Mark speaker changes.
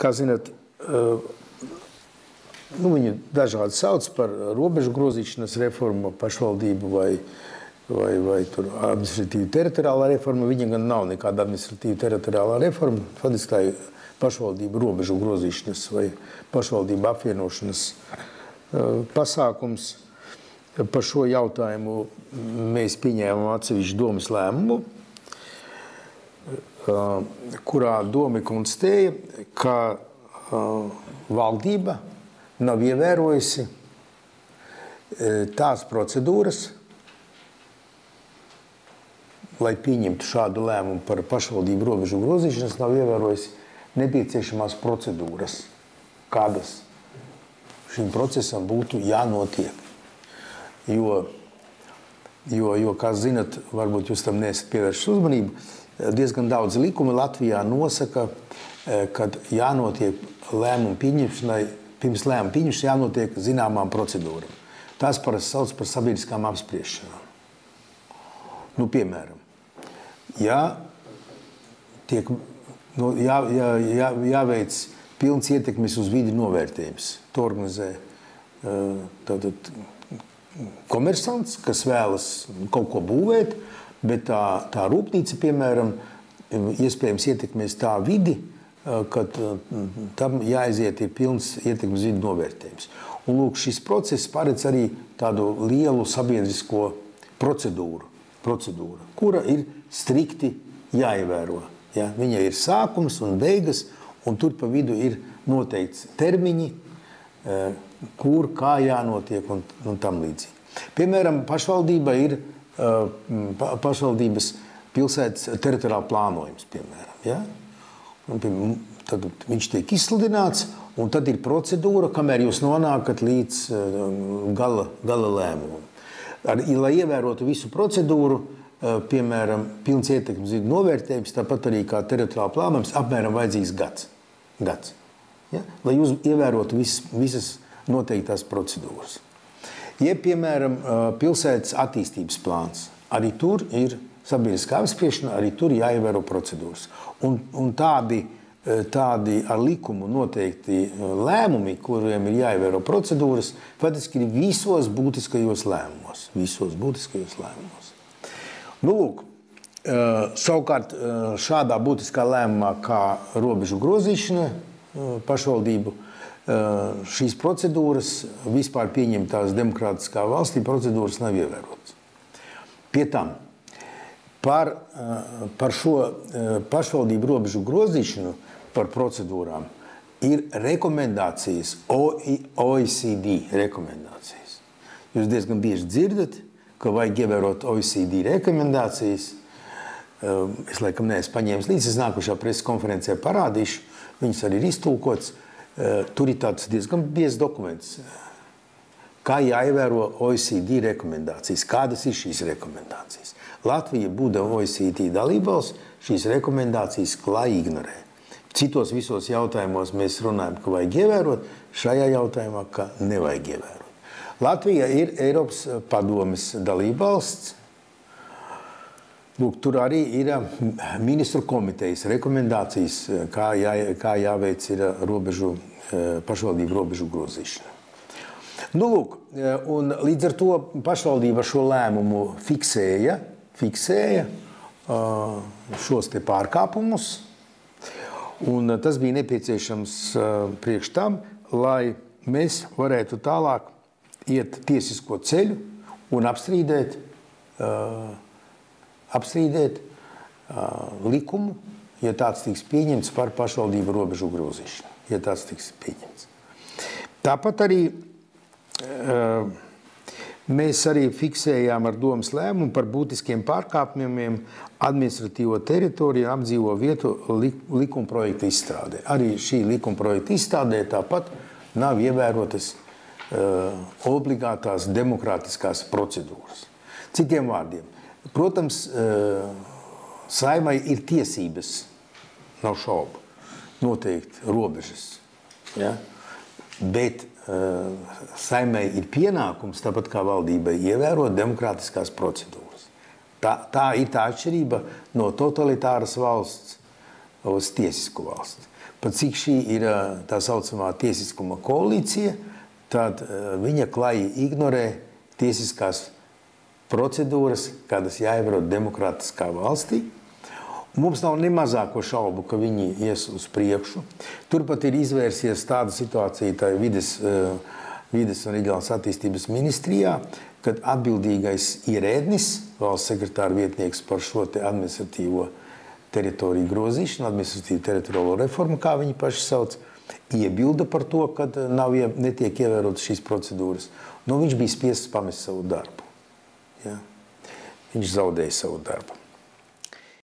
Speaker 1: kā zināt, nu, viņu dažādi sauc par robežu grozīšanas reformu, pašvaldību vai, vai, vai administratīvu teritoriālā reforma. Viņa gan nav nekāda administratīva teritoriālā reforma. Faktiski tā ir pašvaldību robežu grozīšanas vai pašvaldību apvienošanas pasākums. Par šo jautājumu mēs pieņēmām atsevišķu domas lēmumu, kurā doma konstatēja, ka valdība nav ievērojusi tās procedūras, lai pieņemtu šādu lēmumu par pašvaldību robežu grozīšanas, nav ievērojusi nepieciešamās procedūras, kādas šim procesam būtu jānotiek. Jo, jo, jo kā zinat, varbūt jūs tam nesat pievēršat uzmanību, diezgan daudz likumi Latvijā nosaka, kad jānotiek lēmumu pieņemšanai, pirms lēmumu pieņemšanai jānotiek zināmām procedūram. Tās parasti sauc par sabiedriskām apspriešanām. Nu, piemēram, ja tiek nu, jā, jā, jā, jāveic pilns ietekmes uz vidi novērtējums. To organizē tātad, komersants, kas vēlas kaut ko būvēt, bet tā, tā rūpnīca, piemēram, iespējams ietekmēs tā vidi, ka tam jāaiziet ir pilns ietekmes vidi novērtējums. Un lūk, šis process paredz arī tādu lielu sabiedrisko procedūru, procedūru kura ir strikti jāievēro. Ja? Viņa ir sākums un beigas, un tur pa vidu ir noteikts termiņi, kur, kā jānotiek un, un tam līdzīgi. Piemēram, pašvaldība ir pašvaldības pilsētas teritoriāla plānojums, piemēram. Ja? Un, tad viņš tiek izsludināts, un tad ir procedūra, kamēr jūs nonākat līdz gala, gala lēmumam. Ar, lai ievērotu visu procedūru, piemēram, pilns ietekmes vidu novērtējums, tāpat arī kā teritoriāla plānojums, apmēram vajadzīgs gads. gads ja? Lai jūs ievērotu vis, visas noteiktās procedūras. Ja, piemēram, pilsētas attīstības plāns, arī tur ir sabiedriskā apspriešana, arī tur jāievēro procedūras. Un, un tādi, tādi ar likumu noteikti lēmumi, kuriem ir jāievēro procedūras, faktiski ir visos būtiskajos lēmumos. Visos būtiskajos lēmumos. Nu, lūk, savukārt šādā būtiskā lēmumā kā robežu grozīšana pašvaldību, šīs procedūras vispār pieņemtās demokrātiskā valstī procedūras nav ievērotas. Pie tam par, par šo pašvaldību robežu grozīšanu, par procedūrām, ir rekomendācijas, OECD rekomendācijas. Jūs diezgan bieži dzirdat, ka vajag ievērot OECD rekomendācijas. Es laikam neesmu paņēmis līdzi, es nākošā preses konferencē parādīšu. Viņas arī ir iztulkots. Tur ir tāds diezgan biezs dokuments. Kā jāievēro OECD rekomendācijas? Kādas ir šīs rekomendācijas? Latvija, būdama OECD dalībvalsts, šīs rekomendācijas klāji ignorē. Citos visos jautājumos mēs runājam, ka vajag ievērot, šajā jautājumā, ka nevajag ievērot. Latvija ir Eiropas padomes dalībvalsts. Lūk, tur arī ir ministru komitejas rekomendācijas, kā, jā, kā jāveic ir robežu, pašvaldību robežu grozīšana. Nu, lūk, un līdz ar to pašvaldība šo lēmumu fiksēja, fiksēja šos te pārkāpumus, un tas bija nepieciešams priekš tam, lai mēs varētu tālāk iet tiesisko ceļu un apstrīdēt, uh, apstrīdēt uh, likumu, ja tāds tiks pieņemts par pašvaldību robežu grozīšanu. Ja tāds tiks pieņemts. Tāpat arī uh, mēs arī fiksējām ar domas lēmumu par būtiskiem pārkāpumiem administratīvo teritoriju apdzīvo vietu likuma projekta izstrādē. Arī šī likuma projekta izstrādē tāpat nav ievērotas obligātās demokrātiskās procedūras. Citiem vārdiem, protams, saimai ir tiesības, nav šaubu, noteikt robežas. Ja? Bet saimai ir pienākums, tāpat kā valdībai, ievērot demokrātiskās procedūras. Tā, tā ir tā atšķirība no totalitāras valsts uz tiesisku valsti. Pat cik šī ir tā saucamā tiesiskuma koalīcija, tad viņa klāji ignorē tiesiskās procedūras, kādas jāievēro demokrātiskā valstī. Mums nav ne mazāko šaubu, ka viņi ies uz priekšu. Turpat ir izvērsies tāda situācija, tā vides, vides un reģionālās attīstības ministrijā, kad atbildīgais ierēdnis, valsts sekretāra vietnieks par šo administratīvo teritoriju grozīšanu, administratīvu teritoriālo reformu, kā viņi paši sauc, iebilda par to, ka nav, netiek ievērotas šīs procedūras. Nu, viņš bija spiests pamest savu darbu. Ja? Viņš zaudēja savu darbu.